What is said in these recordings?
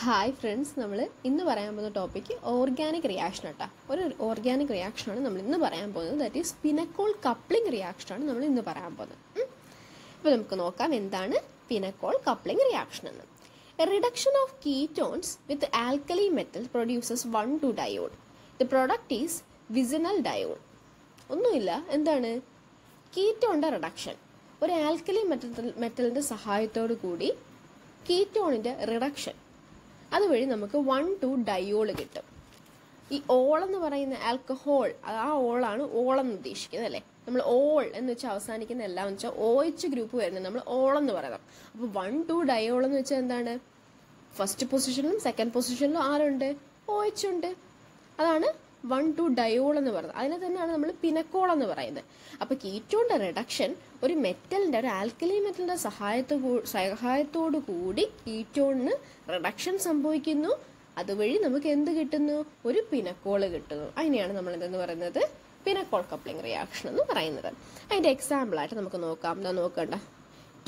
Hi friends നമ്മൾ ഇന്ന് പറയാൻ പോകുന്ന ടോപ്പിക്ക് ഓർഗാനിക് റിയാക്ഷൻ കേട്ടോ ഒരു ഓർഗാനിക് റിയാക്ഷനാണ് നമ്മൾ ഇന്ന് പറയാൻ പോകുന്നത്. ദാറ്റ് ഈസ് പിനക്കോൾ കപ്ലിംഗ് റിയാക്ഷനാണ് നമ്മൾ ഇന്ന് പറയാൻ പോകുന്നത്. അപ്പോൾ നമുക്ക് നോക്കാം എന്താണ് പിനക്കോൾ കപ്ലിംഗ് റിയാക്ഷൻ എന്ന്. Reduction of ketones with alkali metal produces one two diol the product is vicinal diol ഒന്നുമില്ല. എന്താണ്? കീറ്റോണിന്റെ റിഡക്ഷൻ ഒരു ആൽക്കലി മെറ്റൽ മെറ്റലിന്റെ സഹായത്തോടു കൂടി കീറ്റോണിന്റെ റിഡക്ഷൻ അതുവഴി നമുക്ക് വൺ ടു ഡയോൾ കിട്ടും. ഈ ഓൾ എന്ന് പറയുന്ന ആൽക്കഹോൾ ആ ഓളാണ് ഓൾ എന്ന് ഉദ്ദേശിക്കുന്നത് അല്ലേ? നമ്മൾ ഓൾ എന്ന് വെച്ചാൽ അവസാനിക്കുന്ന എല്ലാം എന്ന് വെച്ചാൽ ഓ എച്ച് ഗ്രൂപ്പ് വരുന്നത് നമ്മൾ ഓൾ എന്ന് അപ്പൊ അപ്പോൾ വൺ ടു ഡയോൾ എന്ന് വെച്ചാൽ എന്താണ്? ഫസ്റ്റ് പൊസിഷനിലും സെക്കൻഡ് പൊസിഷനിലും ആരുണ്ട്? ഓ എച്ച് ഉണ്ട്. അതാണ് വൺ ടു ഡയോൾ എന്ന് പറയുന്നത്. അതിനെ തന്നെയാണ് നമ്മൾ പിനക്കോൾ എന്ന് പറയുന്നത്. അപ്പോൾ കീറ്റോണിന്റെ റിഡക്ഷൻ ഒരു മെറ്റലിന്റെ ഒരു ആൽക്കലി മെറ്റലിന്റെ സഹായത്തോ സഹായത്തോടു കൂടി കീറ്റോണിന് റിഡക്ഷൻ സംഭവിക്കുന്നു. അതുവഴി നമുക്ക് എന്ത് കിട്ടുന്നു? ഒരു പിനക്കോൾ കിട്ടുന്നു. അതിനെയാണ് നമ്മൾ എന്തെന്ന് പറയുന്നത്? പിനക്കോൾ കപ്ലിംഗ് റിയാക്ഷൻ എന്ന് പറയുന്നത്. അതിന്റെ എക്സാമ്പിൾ ആയിട്ട് നമുക്ക് നോക്കാം. എന്താ നോക്കണ്ട.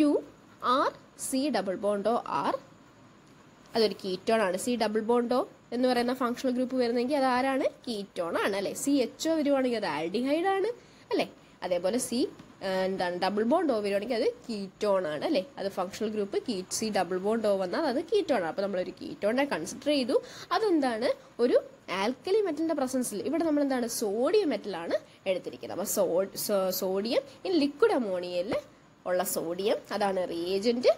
Two R C double bond O R അതൊരു കീറ്റോൺ ആണ് സി ഡബിൾ ബോണ്ടോ എന്ന് പറയുന്ന ഫങ്ഷണൽ ഗ്രൂപ്പ് വരുന്നെങ്കിൽ അത് ആരാണ്? കീറ്റോൺ ആണ് അല്ലെ? സി എച്ച് ഒ വരുവാണെങ്കിൽ അത് ആൽഡിഹൈഡ് ആണ് അല്ലെ? അതേപോലെ സി എന്താണ് ഡബിൾ ബോണ്ട് ഓ വരുവാണെങ്കിൽ അത് കീറ്റോൺ ആണ് അല്ലെ? അത് ഫങ്ഷണൽ ഗ്രൂപ്പ് കീ സി ഡബിൾ ബോണ്ട് ഓ വന്നാൽ അത് കീറ്റോൺ ആണ് അപ്പോൾ നമ്മളൊരു കീറ്റോണിനെ കൺസിഡർ ചെയ്തു. അതെന്താണ്? ഒരു ആൽക്കലി മെറ്റലിന്റെ പ്രസൻസിൽ ഇവിടെ നമ്മൾ എന്താണ്? സോഡിയം മെറ്റലാണ് എടുത്തിരിക്കുന്നത്. അപ്പോൾ സോഡിയം ഇൻ ലിക്വിഡ് അമോണിയയിൽ ഉള്ള സോഡിയം അതാണ് റിയേജന്റ്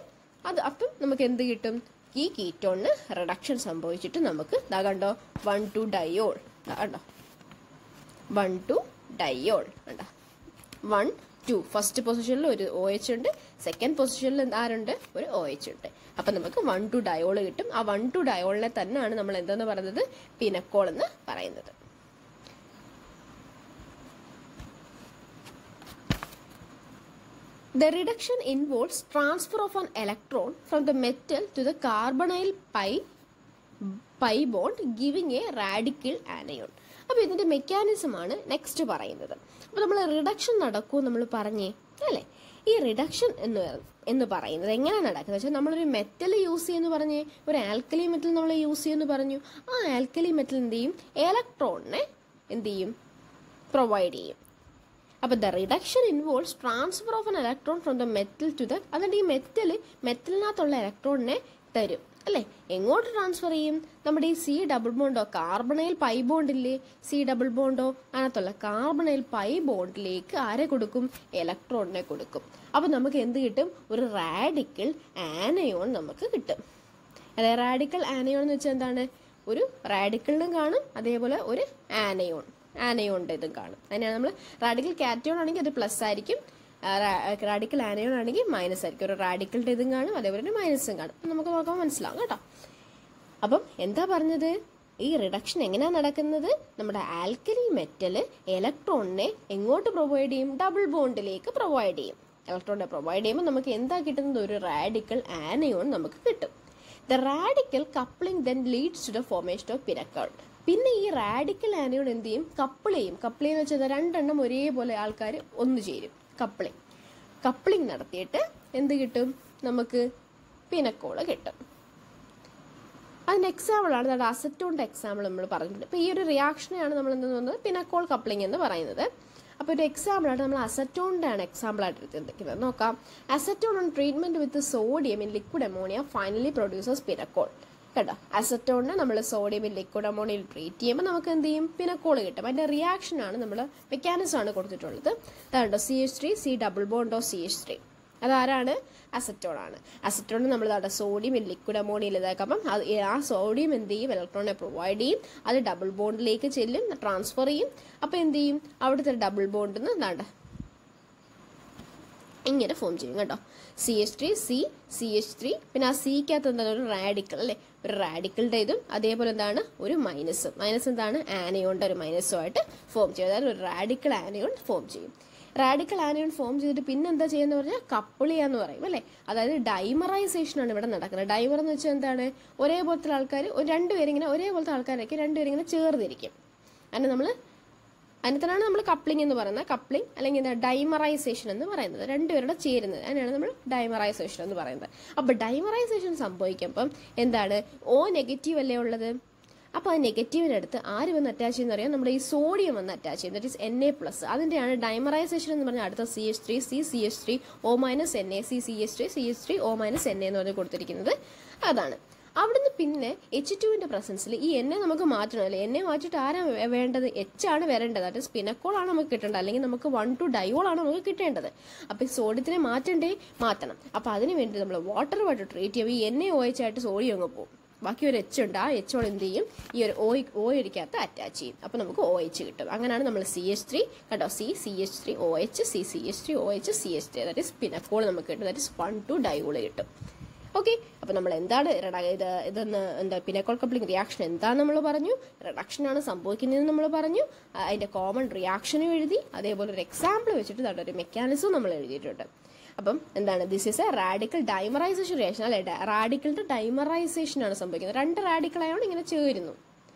അത് അപ്പം നമുക്ക് എന്ത് കിട്ടും? ഈ കീറ്റോണിന് റിഡക്ഷൻ സംഭവിച്ചിട്ട് നമുക്ക് ഇതാ കണ്ടോ? വൺ ടു ഡയോൾ കണ്ടോ? വൺ ടു ഡയോൾ കണ്ടോ? വൺ ടു ഫസ്റ്റ് പൊസിഷനിൽ ഒരു ഒ എച്ച് ഉണ്ട്. സെക്കൻഡ് പൊസിഷനിൽ ആരുണ്ട്? ഒരു ഒ എച്ച് ഉണ്ട്. അപ്പൊ നമുക്ക് വൺ ടു ഡയോൾ കിട്ടും. ആ വൺ ടു ഡയോളിനെ തന്നെയാണ് നമ്മൾ എന്തെന്ന് പറയുന്നത്? പിനക്കോൾ എന്ന് പറയുന്നത്. The reduction involves transfer of an electron from the metal to the carbonyl pi pi bond giving a radical anion. അപ്പോൾ ഇതിന്റെ മെക്കാനിസം ആണ് നെക്സ്റ്റ് പറയുന്നത്. അപ്പോൾ നമ്മൾ റിഡക്ഷൻ നടക്കും നമ്മൾ പറഞ്ഞേ? അല്ലേ? ഈ റിഡക്ഷൻ എന്ന് എന്ന് പറയുന്നത് എങ്ങനെ നടക്കുന്നത് വെച്ചാൽ നമ്മളൊരു മെറ്റൽ യൂസ് ചെയ്യുന്നു പറഞ്ഞേ. ഒരു ആൽക്കലി മെറ്റൽ നമ്മൾ യൂസ് ചെയ്യുമെന്ന് പറഞ്ഞു. ആ ആൽക്കലി മെറ്റൽ എന്ത് ചെയ്യും ഇലക്ട്രോണിനെ എന്ത് ചെയ്യും പ്രൊവൈഡ് ചെയ്യും. അപ്പോൾ the reduction involves transfer of an electron from the metal to the അതുകൊണ്ട് ഈ മെറ്റൽ മെറ്റലിനകത്തുള്ള ഇലക്ട്രോണിനെ തരും. അല്ലേ? എങ്ങോട്ട് ട്രാൻസ്ഫർ ചെയ്യും? നമ്മുടെ ഈ C double bond O carbonyl pi ബോണ്ടില്ലേ C double bond O അതിനകത്തുള്ള കാർബണയിൽ പൈ ബോണ്ടിലേക്ക് ആരെ കൊടുക്കും? ഇലക്ട്രോണിനെ കൊടുക്കും. അപ്പോൾ നമുക്ക് എന്ത് കിട്ടും? ഒരു റാഡിക്കൽ ആനയോൺ നമുക്ക് കിട്ടും. അതെ റാഡിക്കൽ ആനയോൺ എന്ന് വെച്ചാൽ എന്താണ്? ഒരു റാഡിക്കലിനും കാണും അതേപോലെ ഒരു ആനയോൺ ആനയോണിന്റെ ഇതും കാണും. അതിനാണ് നമ്മൾ റാഡിക്കൽ കാറ്റയോൺ ആണെങ്കിൽ അത് പ്ലസ് ആയിരിക്കും. റാഡിക്കൽ ആനയോൺ ആണെങ്കിൽ മൈനസ് ആയിരിക്കും. ഒരു റാഡിക്കലിന്റെ ഇതും കാണും അതേപോലെ തന്നെ മൈനസും കാണും. നമുക്ക് നോക്കാൻ മനസ്സിലാവും കേട്ടോ. അപ്പം എന്താ പറഞ്ഞത്? ഈ റിഡക്ഷൻ എങ്ങനെയാ നടക്കുന്നത്? നമ്മുടെ ആൽക്കലി മെറ്റൽ ഇലക്ട്രോണിനെ എങ്ങോട്ട് പ്രൊവൈഡ് ചെയ്യും? ഡബിൾ ബോണ്ടിലേക്ക് പ്രൊവൈഡ് ചെയ്യും. ഇലക്ട്രോണിനെ പ്രൊവൈഡ് ചെയ്യുമ്പോൾ നമുക്ക് എന്താ കിട്ടുന്നത്? ഒരു റാഡിക്കൽ ആനയോൺ നമുക്ക് കിട്ടും. The radical coupling then leads to the formation of pinacol പിന്നെ ഈ റാഡിക്കൽ ആനയോൺ എന്ത് ചെയ്യും? കപ്പിൾ ചെയ്യും. കപ്പിൾ എന്ന് വെച്ചാൽ രണ്ടെണ്ണം ഒരേപോലെ ആൾക്കാർ ഒന്നു ചേരും. കപ്പിളിങ് കപ്പിളിങ് നടത്തിയിട്ട് എന്ത് കിട്ടും? നമുക്ക് പിനക്കോൾ കിട്ടും. അതിന് എക്സാമ്പിളാണ് നമ്മുടെ അസറ്റോണിന്റെ എക്സാമ്പിൾ നമ്മൾ പറഞ്ഞിട്ടുണ്ട്. ഇപ്പോൾ ഈ ഒരു റിയാക്ഷനെയാണ് നമ്മൾ എന്തെന്ന് പറയുന്നത് പിനക്കോൾ കപ്ലിംഗ് എന്ന് പറയുന്നത്. അപ്പോൾ ഒരു എക്സാമ്പിളായിട്ട് നമ്മൾ അസറ്റോണിന്റെ ആണ് എക്സാമ്പിളായിട്ട് എടുത്തിരിക്കുന്നത്. നോക്കാം. Acetone on treatment with sodium in liquid ammonia finally produces pinacol. കേട്ടോ. അസറ്റോണിനെ നമ്മൾ സോഡിയം ലിക്വിഡ് അമോണിയിൽ ട്രീറ്റ് ചെയ്യുമ്പോൾ നമുക്ക് എന്ത് ചെയ്യും? പിനക്കോൾ കിട്ടും. അതിന്റെ റിയാക്ഷനാണ് നമ്മൾ മെക്കാനിസം ആണ് കൊടുത്തിട്ടുള്ളത്. അതാണ്ടോ C H three C double bond O C H three അതാരാണ്? അസറ്റോൺ ആണ്. അസറ്റോൺ നമ്മൾ അവിടെ സോഡിയം ലിക്വിഡ് അമോണിയിൽ ഇതാക്കുമ്പം അത് ആ സോഡിയം എന്ത് ചെയ്യും? ഇലക്ട്രോണിനെ പ്രൊവൈഡ് ചെയ്യും. അത് ഡബിൾ ബോണ്ടിലേക്ക് ചെല്ലും ട്രാൻസ്ഫർ ചെയ്യും. അപ്പോൾ എന്ത് ചെയ്യും? അവിടുത്തെ ഡബിൾ ബോണ്ടിൽ നിന്ന് ഇങ്ങനെ ഫോം ചെയ്യും കേട്ടോ. C H three C C H three പിന്നെ ആ സിക്കകത്ത് എന്താണ്? ഒരു റാഡിക്കൽ അല്ലേ? ഒരു റാഡിക്കലിന്റെ ഇതും അതേപോലെ എന്താണ്? ഒരു മൈനസ് മൈനസ് എന്താണ്? ആനയോണിന്റെ ഒരു മൈനസുമായിട്ട് ഫോം ചെയ്യും. അതായത് ഒരു റാഡിക്കൽ ആനയോൺ ഫോം ചെയ്യും. റാഡിക്കൽ ആനയോൺ ഫോം ചെയ്തിട്ട് പിന്നെ എന്താ ചെയ്യുന്നത് പറഞ്ഞാൽ കപ്പിൾ എന്ന് പറയും അല്ലേ? അതായത് ഡൈമറൈസേഷൻ ആണ് ഇവിടെ നടക്കുന്നത്. ഡൈമർ എന്ന് വെച്ചാൽ എന്താണ്? ഒരേപോലത്തെ ആൾക്കാർ രണ്ടുപേരിങ്ങനെ ഒരേപോലത്തെ ആൾക്കാരൊക്കെ രണ്ടുപേരിങ്ങനെ ചേർന്നിരിക്കും. അങ്ങനെ നമ്മൾ അതിനകത്താണ് നമ്മൾ കപ്ലിംഗ് എന്ന് പറയുന്നത്. കപ്ലിംഗ് അല്ലെങ്കിൽ എന്താ ഡൈമറൈസേഷൻ എന്ന് പറയുന്നത്. രണ്ടുപേരുടെ ചേരുന്നത്. അതിനാണ് നമ്മൾ ഡൈമറൈസേഷൻ എന്ന് പറയുന്നത്. അപ്പോൾ ഡൈമറൈസേഷൻ സംഭവിക്കുമ്പം എന്താണ്? ഓ നെഗറ്റീവ് അല്ലേ ഉള്ളത്? അപ്പോൾ ആ നെഗറ്റീവിനടുത്ത് ആര് വന്ന് അറ്റാച്ച് ചെയ്യുന്ന അറിയാം? നമ്മുടെ ഈ സോഡിയം വന്ന് അറ്റാച്ച് ചെയ്യും that is N A plus അതിന്റെയാണ് dimerisation എന്ന് പറഞ്ഞാൽ അടുത്ത C H three C C H three O minus N A C C H three C H three O minus N A എന്ന് പറഞ്ഞ് കൊടുത്തിരിക്കുന്നത്. അതാണ്. അവിടുന്ന് പിന്നെ എച്ച് ടുവിന്റെ പ്രസൻസിൽ ഈ എന്നെ നമുക്ക് മാറ്റണം. അല്ലേ? എന്നെ മാറ്റിയിട്ട് ആരാ വേണ്ടത്? എച്ച് ആണ് വരേണ്ടത്. അത് സ്പിനക്കോൾ ആണ് നമുക്ക് കിട്ടേണ്ടത്. അല്ലെങ്കിൽ നമുക്ക് വൺ ടു ഡയോൾ ആണ് നമുക്ക് കിട്ടേണ്ടത്. അപ്പോൾ ഈ സോഡിയത്തിനെ മാറ്റണ്ടേ? മാറ്റണം. അപ്പോൾ അതിന് വേണ്ടി നമ്മൾ വാട്ടർ വാട്ടറുമായിട്ട് ട്രീറ്റ് ചെയ്യുമ്പോൾ ഈ എന്നെ ഒ എച്ച് ആയിട്ട് സോഡിയം അങ്ങ് പോകും. ബാക്കി ഒരു എച്ച് ഉണ്ട്. ആ എച്ചോൾ എന്ത് ചെയ്യും? ഈ ഒരു ഓ ഓ അടിക്കകത്ത് അറ്റാച്ച് ചെയ്യും. അപ്പോൾ നമുക്ക് ഒ എച്ച് കിട്ടും. അങ്ങനെയാണ് നമ്മൾ സി എച്ച് ത്രീ കേട്ടോ C C H three O H C C H three O H C H three അതായത് സ്പിനക്കോൾ നമുക്ക് കിട്ടും. ഇസ് വൺ ടു ഡയോൾ കിട്ടും. ഓക്കെ. അപ്പോൾ നമ്മൾ എന്താണ് ഇത് ഇതെന്ന് എന്താ പിനക്കോൾ കപ്ലിംഗ് റിയാക്ഷൻ എന്താന്ന് നമ്മൾ പറഞ്ഞു. റിഡക്ഷൻ ആണ് സംഭവിക്കുന്നതെന്ന് നമ്മൾ പറഞ്ഞു. അതിന്റെ കോമൺ റിയാക്ഷനും എഴുതി അതേപോലെ ഒരു എക്സാമ്പിൾ വെച്ചിട്ട് നല്ല ഒരു മെക്കാനിസം നമ്മൾ എഴുതിയിട്ടുണ്ട്. അപ്പം എന്താണ് this is a radical dimerisation reaction അല്ലെ റാഡിക്കലിന്റെ ഡൈമറൈസേഷൻ ആണ് സംഭവിക്കുന്നത്. രണ്ട് റാഡിക്കൽ ആയതുകൊണ്ട് ഇങ്ങനെ ചേരുന്നു.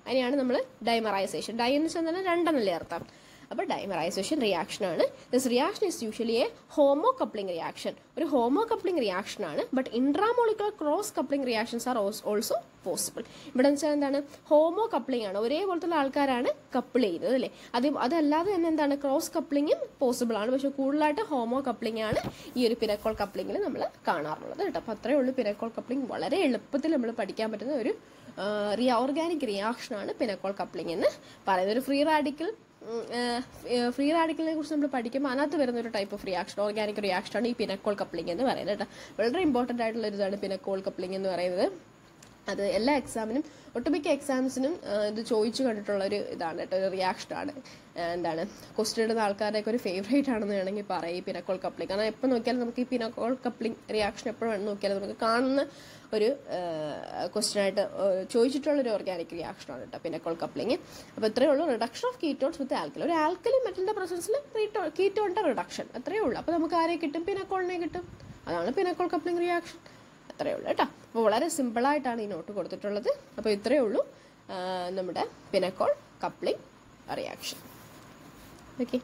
അതിനെയാണ് നമ്മൾ ഡൈമറൈസേഷൻ ഡൈ എന്ന് വെച്ചാൽ രണ്ടെന്നല്ലേ അർത്ഥം. അപ്പോൾ ഡൈമറൈസേഷൻ റിയാക്ഷൻ ആണ്. This reaction is usually a homo coupling reaction ഒരു ഹോമോ കപ്ലിംഗ് റിയാക്ഷൻ ആണ് but intramolecular cross coupling reactions are also possible ഇവിടെ വെച്ചാൽ എന്താണ്? ഹോമോ കപ്ലിംഗ് ആണ്. ഒരേപോലത്തുള്ള ആൾക്കാരാണ് കപ്പിൾ ചെയ്യുന്നത് അല്ലേ? അത് അതല്ലാതെ തന്നെ എന്താണ്? ക്രോസ് കപ്ലിങ്ങും പോസിബിൾ ആണ്. പക്ഷെ കൂടുതലായിട്ട് ഹോമോ കപ്ലിംഗ് ആണ് ഈ ഒരു പിരക്കോൾ കപ്ലിംഗിൽ നമ്മൾ കാണാറുള്ളത് കേട്ടോ. അപ്പോൾ അത്രയേ ഉള്ളൂ പിരക്കോൾ കപ്ലിംഗ് വളരെ എളുപ്പത്തിൽ നമ്മൾ പഠിക്കാൻ പറ്റുന്ന ഒരു റിയ ഓർഗാനിക് റിയാക്ഷനാണ് പിനക്കോൾ കപ്ലിംഗ് എന്ന് പറയുന്നത്. ഒരു ഫ്രീ റാഡിക്കൽ ഫ്രീ റാഡിക്കലിനെ കുറിച്ച് നമ്മൾ പഠിക്കുമ്പോൾ അതിനകത്ത് വരുന്ന ഒരു type of reaction organic reaction ആണ് ഈ പിനക്കോൾ കപ്ലിംഗ് എന്ന് പറയുന്നത് കേട്ടോ. വളരെ ഇമ്പോർട്ടന്റ് ആയിട്ടുള്ള ഒരു ഇതാണ് പിനക്കോൾ കപ്ലിംഗ് എന്ന് പറയുന്നത്. അത് എല്ലാ എക്സാമിനും ഒട്ടുമിക്ക എക്സാംസിനും ഇത് ചോദിച്ചു കണ്ടിട്ടുള്ള ഒരു ഇതാണ് കേട്ടോ ഒരു റിയാക്ഷനാണ് എന്താണ് ക്വസ്റ്റ്യൻ ഇടുന്ന ആൾക്കാരുടെയൊക്കെ ഒരു ഫേവറേറ്റ് ആണെന്ന് വേണമെങ്കിൽ പറയും ഈ പിനക്കോൾ കപ്ലിംഗ്. കാരണം എപ്പോൾ നോക്കിയാലും നമുക്ക് ഈ പിനക്കോൾ കപ്ലിംഗ് റിയാക്ഷൻ എപ്പോഴും വേണം നോക്കിയാലും നമുക്ക് കാണുന്ന ഒരു ക്വസ്റ്റ്യൻ ആയിട്ട് ഏഹ്, ചോദിച്ചിട്ടുള്ള ഒരു ഓർഗാനിക് റിയാക്ഷൻ ആണ് കേട്ടോ പിനക്കോൾ കപ്ലിംഗ്. അപ്പോൾ ഇത്രയേ ഉള്ളൂ. Reduction of ketones with alkali ഒരു ആൽക്കലി മെറ്റലിന്റെ പ്രസൻസിൽ കീറ്റോ കീറ്റോണിന്റെ റിഡക്ഷൻ അത്രയേ ഉള്ളൂ. അപ്പോൾ നമുക്ക് ആരെ കിട്ടും? പിനക്കോളിനെ കിട്ടും. അതാണ് പിനക്കോൾ കപ്ലിംഗ് റിയാക്ഷൻ അത്രയേ ഉള്ളൂ കേട്ടോ. അപ്പോൾ വളരെ സിമ്പിളായിട്ടാണ് ഈ നോട്ട് കൊടുത്തിട്ടുള്ളത്. അപ്പോൾ ഇത്രയേ ഉള്ളൂ. നമ്മുടെ പിനക്കോൾ കപ്ലിംഗ് റിയാക്ഷൻ. ഓക്കെ.